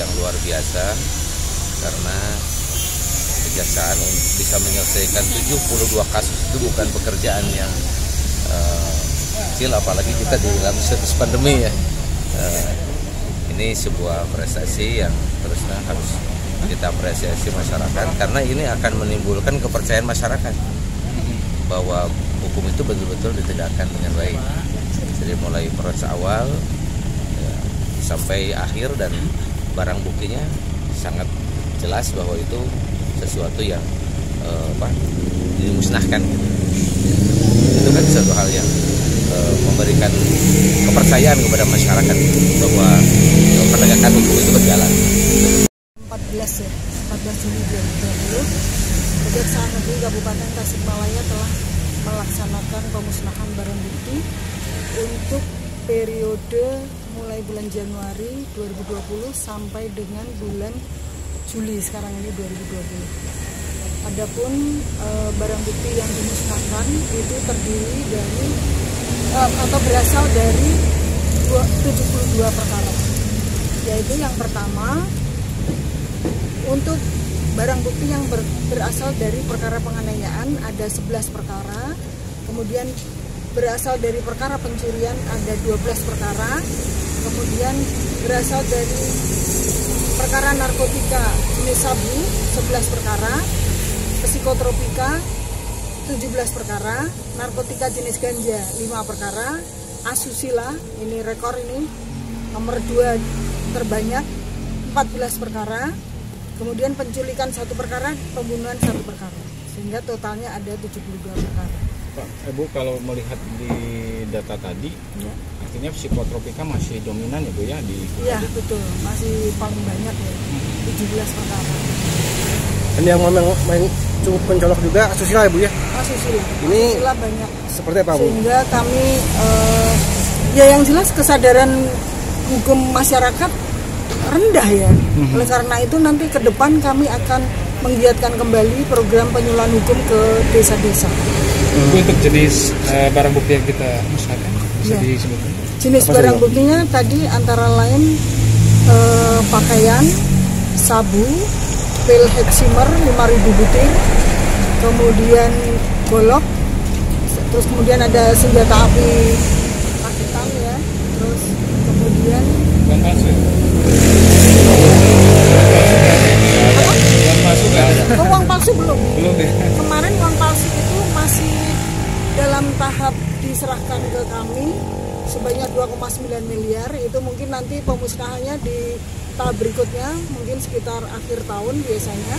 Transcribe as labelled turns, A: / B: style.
A: yang luar biasa karena kejaksaan bisa menyelesaikan 72 kasus itu bukan pekerjaan yang uh, kecil apalagi kita di dalam status pandemi ya. Uh, ini sebuah prestasi yang terusnya harus kita apresiasi masyarakat karena ini akan menimbulkan kepercayaan masyarakat bahwa hukum itu betul-betul ditegakkan dengan baik. Jadi mulai proses awal ya, sampai akhir dan barang buktinya sangat jelas bahwa itu sesuatu yang uh, apa dimusnahkan gitu. itu kan satu hal yang uh, memberikan kepercayaan kepada masyarakat bahwa uh, penegakan hukum itu berjalan
B: 14 ya 14 Juli 2020 Kejaksaan Negeri Kabupaten Tasikmalaya telah melaksanakan pemusnahan barang bukti untuk periode mulai bulan Januari 2020 sampai dengan bulan Juli sekarang ini 2020. Adapun e, barang bukti yang dimusnahkan itu terdiri dari e, atau berasal dari 72 perkara. Yaitu yang pertama untuk barang bukti yang ber, berasal dari perkara penganiayaan ada 11 perkara. Kemudian berasal dari perkara pencurian ada 12 perkara. Kemudian berasal dari perkara narkotika jenis sabu 11 perkara, psikotropika 17 perkara, narkotika jenis ganja 5 perkara, asusila ini rekor ini nomor 2 terbanyak 14 perkara, kemudian penculikan satu perkara, pembunuhan satu perkara, sehingga totalnya ada 72 perkara.
C: Pak, Ibu kalau melihat di data tadi, ya. artinya psikotropika masih dominan ya Bu ya di
B: Iya betul, masih paling banyak ya, 17 perkara.
D: Dan yang memang main cukup mencolok juga asusila ya Bu ya?
B: Asusila,
D: Ini
B: asusila banyak.
D: Seperti apa Bu?
B: Sehingga kami, uh, ya yang jelas kesadaran hukum masyarakat rendah ya. Hmm. Oleh karena itu nanti ke depan kami akan menggiatkan kembali program penyuluhan hukum ke desa-desa.
C: Hmm. Untuk jenis uh, barang bukti yang kita musnahkan bisa ya. disebutkan?
B: Jenis Apa barang buktinya tadi antara lain uh, pakaian, sabu, pil heximer 5000 butir, kemudian golok, terus kemudian ada senjata api rakitan ya, terus kemudian
C: palsu.
B: Uang palsu belum?
C: Belum ya.
B: Kemarin uang palsu itu masih dalam tahap diserahkan ke kami sebanyak 2,9 miliar itu mungkin nanti pemusnahannya di tahap berikutnya mungkin sekitar akhir tahun biasanya